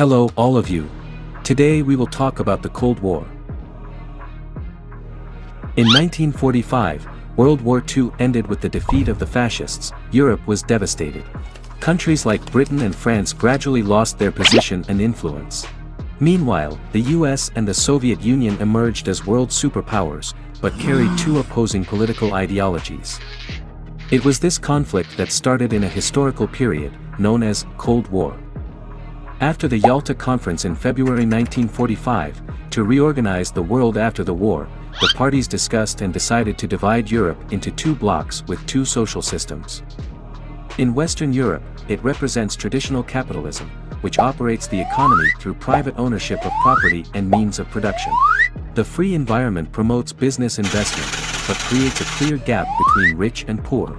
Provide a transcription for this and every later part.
Hello all of you. Today we will talk about the Cold War. In 1945, World War II ended with the defeat of the fascists, Europe was devastated. Countries like Britain and France gradually lost their position and influence. Meanwhile, the US and the Soviet Union emerged as world superpowers, but carried two opposing political ideologies. It was this conflict that started in a historical period, known as Cold War. After the Yalta Conference in February 1945, to reorganize the world after the war, the parties discussed and decided to divide Europe into two blocks with two social systems. In Western Europe, it represents traditional capitalism, which operates the economy through private ownership of property and means of production. The free environment promotes business investment, but creates a clear gap between rich and poor.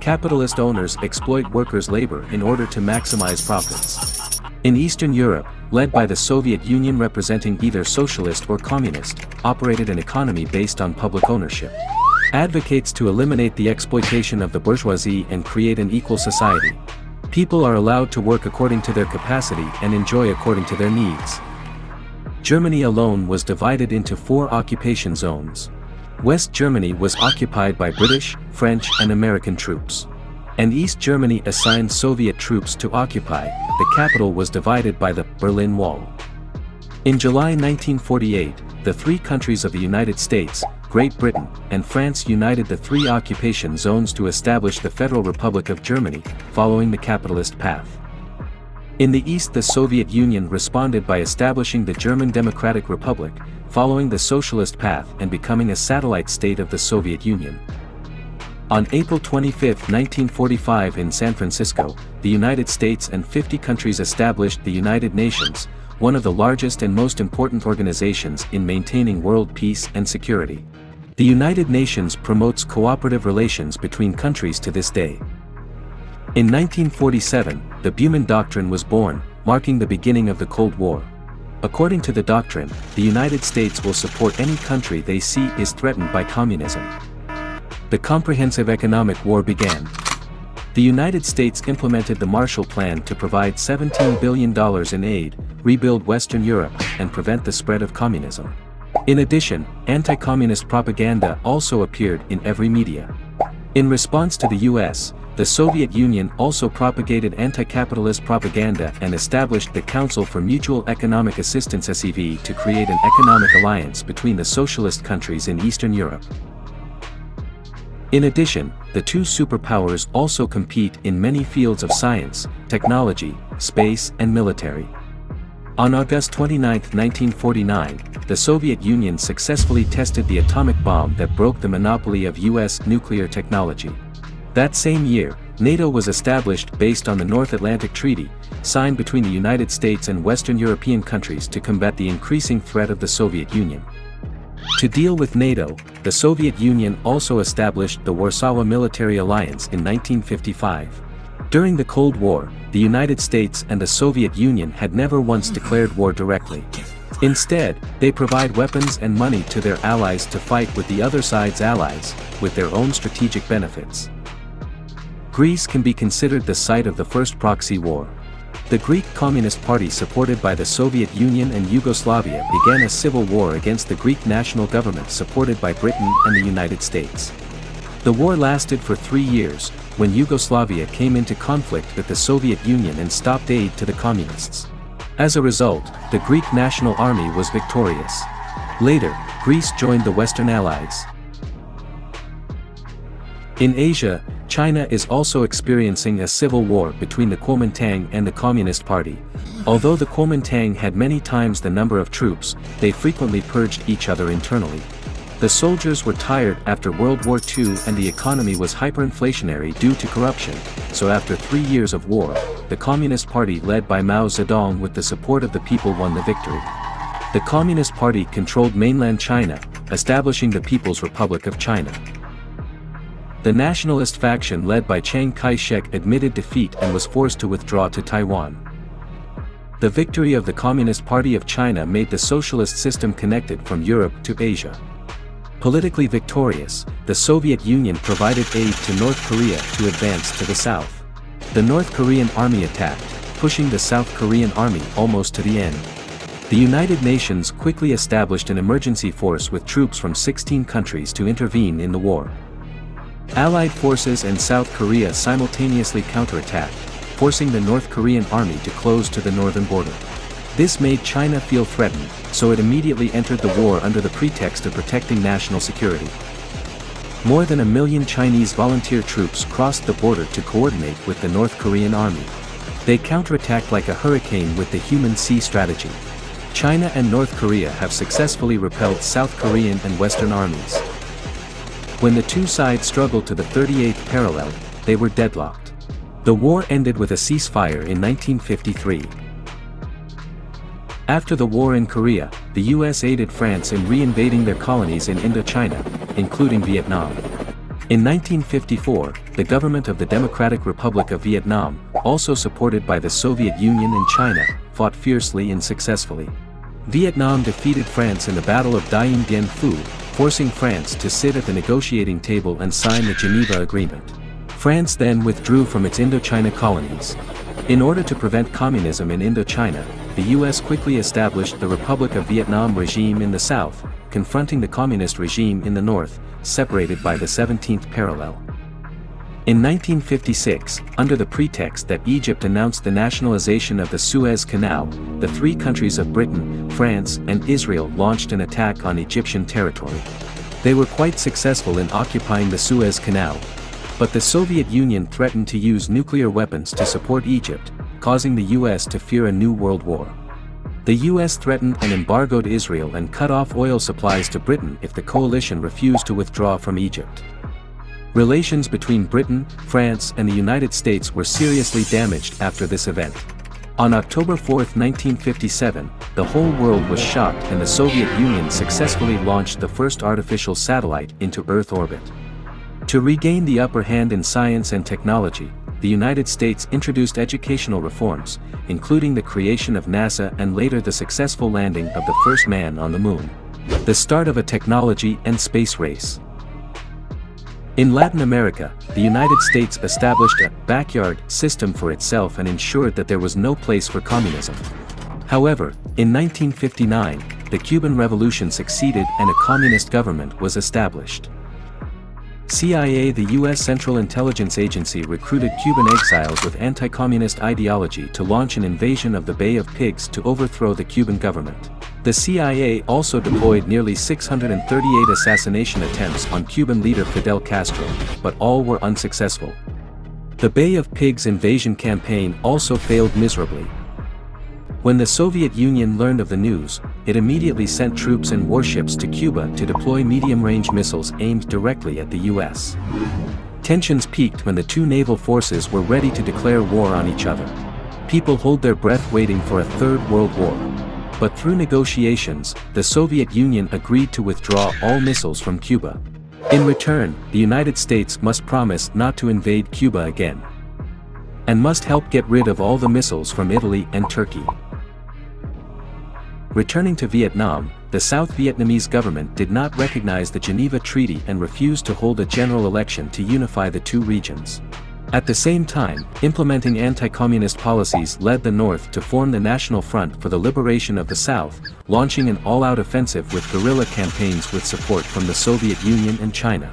Capitalist owners exploit workers' labor in order to maximize profits. In Eastern Europe, led by the Soviet Union representing either socialist or communist, operated an economy based on public ownership. Advocates to eliminate the exploitation of the bourgeoisie and create an equal society. People are allowed to work according to their capacity and enjoy according to their needs. Germany alone was divided into four occupation zones. West Germany was occupied by British, French and American troops. And East Germany assigned Soviet troops to occupy, the capital was divided by the Berlin Wall. In July 1948, the three countries of the United States, Great Britain, and France united the three occupation zones to establish the Federal Republic of Germany, following the capitalist path. In the East the Soviet Union responded by establishing the German Democratic Republic, following the socialist path and becoming a satellite state of the Soviet Union. On April 25, 1945 in San Francisco, the United States and 50 countries established the United Nations, one of the largest and most important organizations in maintaining world peace and security. The United Nations promotes cooperative relations between countries to this day. In 1947, the Truman Doctrine was born, marking the beginning of the Cold War. According to the doctrine, the United States will support any country they see is threatened by communism. The Comprehensive Economic War began. The United States implemented the Marshall Plan to provide $17 billion in aid, rebuild Western Europe, and prevent the spread of communism. In addition, anti-communist propaganda also appeared in every media. In response to the US, the Soviet Union also propagated anti-capitalist propaganda and established the Council for Mutual Economic Assistance SEV to create an economic alliance between the socialist countries in Eastern Europe. In addition, the two superpowers also compete in many fields of science, technology, space and military. On August 29, 1949, the Soviet Union successfully tested the atomic bomb that broke the monopoly of US nuclear technology. That same year, NATO was established based on the North Atlantic Treaty, signed between the United States and Western European countries to combat the increasing threat of the Soviet Union. To deal with NATO, the Soviet Union also established the Warsaw Military Alliance in 1955. During the Cold War, the United States and the Soviet Union had never once declared war directly. Instead, they provide weapons and money to their allies to fight with the other side's allies, with their own strategic benefits. Greece can be considered the site of the first proxy war. The Greek Communist Party supported by the Soviet Union and Yugoslavia began a civil war against the Greek national government supported by Britain and the United States. The war lasted for three years, when Yugoslavia came into conflict with the Soviet Union and stopped aid to the communists. As a result, the Greek National Army was victorious. Later, Greece joined the Western Allies. In Asia, China is also experiencing a civil war between the Kuomintang and the Communist Party. Although the Kuomintang had many times the number of troops, they frequently purged each other internally. The soldiers were tired after World War II and the economy was hyperinflationary due to corruption, so after three years of war, the Communist Party led by Mao Zedong with the support of the people won the victory. The Communist Party controlled mainland China, establishing the People's Republic of China. The nationalist faction led by Chiang Kai-shek admitted defeat and was forced to withdraw to Taiwan. The victory of the Communist Party of China made the socialist system connected from Europe to Asia. Politically victorious, the Soviet Union provided aid to North Korea to advance to the south. The North Korean army attacked, pushing the South Korean army almost to the end. The United Nations quickly established an emergency force with troops from 16 countries to intervene in the war. Allied forces and South Korea simultaneously counterattacked, forcing the North Korean army to close to the northern border. This made China feel threatened, so it immediately entered the war under the pretext of protecting national security. More than a million Chinese volunteer troops crossed the border to coordinate with the North Korean army. They counterattacked like a hurricane with the human sea strategy. China and North Korea have successfully repelled South Korean and Western armies. When the two sides struggled to the 38th parallel, they were deadlocked. The war ended with a ceasefire in 1953. After the war in Korea, the US aided France in re-invading their colonies in Indochina, including Vietnam. In 1954, the government of the Democratic Republic of Vietnam, also supported by the Soviet Union and China, fought fiercely and successfully. Vietnam defeated France in the Battle of Dien Bien Phu, forcing France to sit at the negotiating table and sign the Geneva Agreement. France then withdrew from its Indochina colonies. In order to prevent communism in Indochina, the US quickly established the Republic of Vietnam regime in the south, confronting the communist regime in the north, separated by the 17th parallel. In 1956, under the pretext that Egypt announced the nationalization of the Suez Canal, the three countries of Britain, France, and Israel launched an attack on Egyptian territory. They were quite successful in occupying the Suez Canal. But the Soviet Union threatened to use nuclear weapons to support Egypt, causing the US to fear a new world war. The US threatened and embargoed Israel and cut off oil supplies to Britain if the coalition refused to withdraw from Egypt. Relations between Britain, France and the United States were seriously damaged after this event. On October 4, 1957, the whole world was shocked and the Soviet Union successfully launched the first artificial satellite into Earth orbit. To regain the upper hand in science and technology, the United States introduced educational reforms, including the creation of NASA and later the successful landing of the first man on the moon. The start of a technology and space race. In Latin America, the United States established a backyard system for itself and ensured that there was no place for communism. However, in 1959, the Cuban Revolution succeeded and a communist government was established. CIA The U.S. Central Intelligence Agency recruited Cuban exiles with anti-communist ideology to launch an invasion of the Bay of Pigs to overthrow the Cuban government. The CIA also deployed nearly 638 assassination attempts on Cuban leader Fidel Castro, but all were unsuccessful. The Bay of Pigs invasion campaign also failed miserably, when the Soviet Union learned of the news, it immediately sent troops and warships to Cuba to deploy medium-range missiles aimed directly at the US. Tensions peaked when the two naval forces were ready to declare war on each other. People hold their breath waiting for a third world war. But through negotiations, the Soviet Union agreed to withdraw all missiles from Cuba. In return, the United States must promise not to invade Cuba again. And must help get rid of all the missiles from Italy and Turkey. Returning to Vietnam, the South Vietnamese government did not recognize the Geneva Treaty and refused to hold a general election to unify the two regions. At the same time, implementing anti-communist policies led the North to form the National Front for the Liberation of the South, launching an all-out offensive with guerrilla campaigns with support from the Soviet Union and China.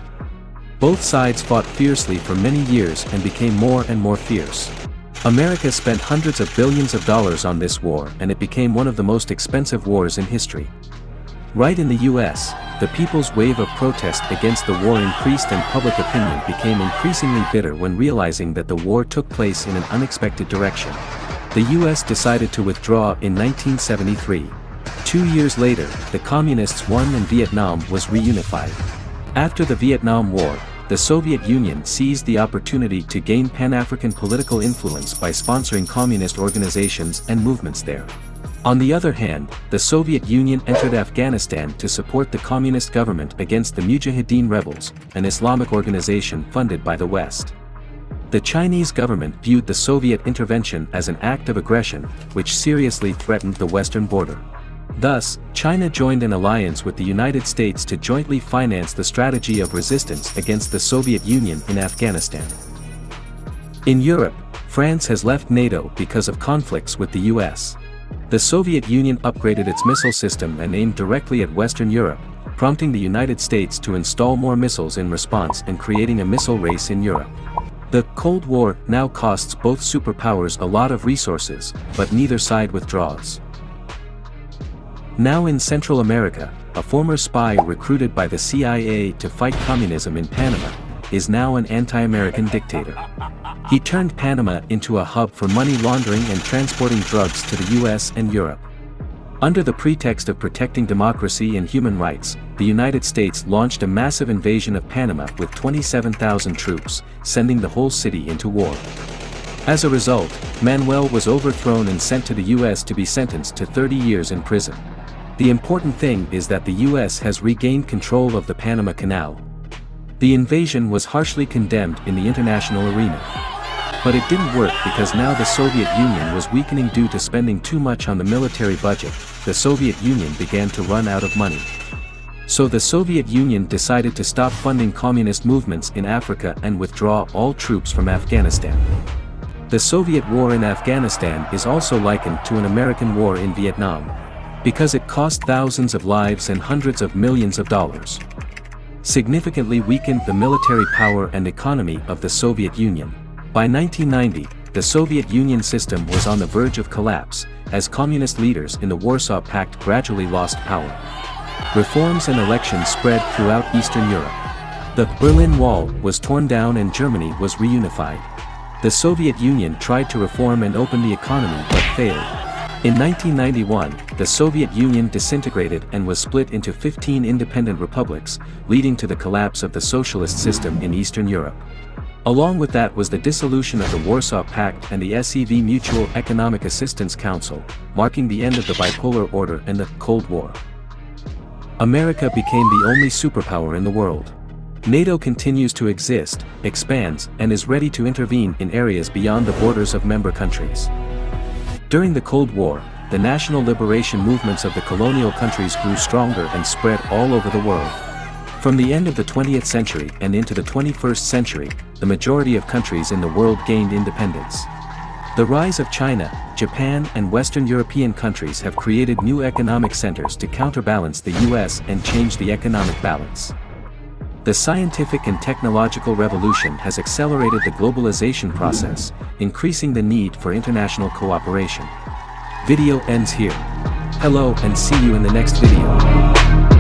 Both sides fought fiercely for many years and became more and more fierce. America spent hundreds of billions of dollars on this war and it became one of the most expensive wars in history. Right in the US, the people's wave of protest against the war increased and public opinion became increasingly bitter when realizing that the war took place in an unexpected direction. The US decided to withdraw in 1973. Two years later, the Communists won and Vietnam was reunified. After the Vietnam War, the Soviet Union seized the opportunity to gain Pan-African political influence by sponsoring communist organizations and movements there. On the other hand, the Soviet Union entered Afghanistan to support the communist government against the Mujahideen rebels, an Islamic organization funded by the West. The Chinese government viewed the Soviet intervention as an act of aggression, which seriously threatened the western border. Thus, China joined an alliance with the United States to jointly finance the strategy of resistance against the Soviet Union in Afghanistan. In Europe, France has left NATO because of conflicts with the US. The Soviet Union upgraded its missile system and aimed directly at Western Europe, prompting the United States to install more missiles in response and creating a missile race in Europe. The Cold War now costs both superpowers a lot of resources, but neither side withdraws. Now in Central America, a former spy recruited by the CIA to fight communism in Panama, is now an anti-American dictator. He turned Panama into a hub for money laundering and transporting drugs to the US and Europe. Under the pretext of protecting democracy and human rights, the United States launched a massive invasion of Panama with 27,000 troops, sending the whole city into war. As a result, Manuel was overthrown and sent to the US to be sentenced to 30 years in prison. The important thing is that the US has regained control of the Panama Canal. The invasion was harshly condemned in the international arena. But it didn't work because now the Soviet Union was weakening due to spending too much on the military budget, the Soviet Union began to run out of money. So the Soviet Union decided to stop funding communist movements in Africa and withdraw all troops from Afghanistan. The Soviet war in Afghanistan is also likened to an American war in Vietnam because it cost thousands of lives and hundreds of millions of dollars. Significantly weakened the military power and economy of the Soviet Union. By 1990, the Soviet Union system was on the verge of collapse, as communist leaders in the Warsaw Pact gradually lost power. Reforms and elections spread throughout Eastern Europe. The Berlin Wall was torn down and Germany was reunified. The Soviet Union tried to reform and open the economy but failed. In 1991, the Soviet Union disintegrated and was split into 15 independent republics, leading to the collapse of the socialist system in Eastern Europe. Along with that was the dissolution of the Warsaw Pact and the SEV Mutual Economic Assistance Council, marking the end of the bipolar order and the Cold War. America became the only superpower in the world. NATO continues to exist, expands, and is ready to intervene in areas beyond the borders of member countries. During the Cold War, the national liberation movements of the colonial countries grew stronger and spread all over the world. From the end of the 20th century and into the 21st century, the majority of countries in the world gained independence. The rise of China, Japan and Western European countries have created new economic centers to counterbalance the US and change the economic balance. The scientific and technological revolution has accelerated the globalization process, increasing the need for international cooperation. Video ends here. Hello and see you in the next video.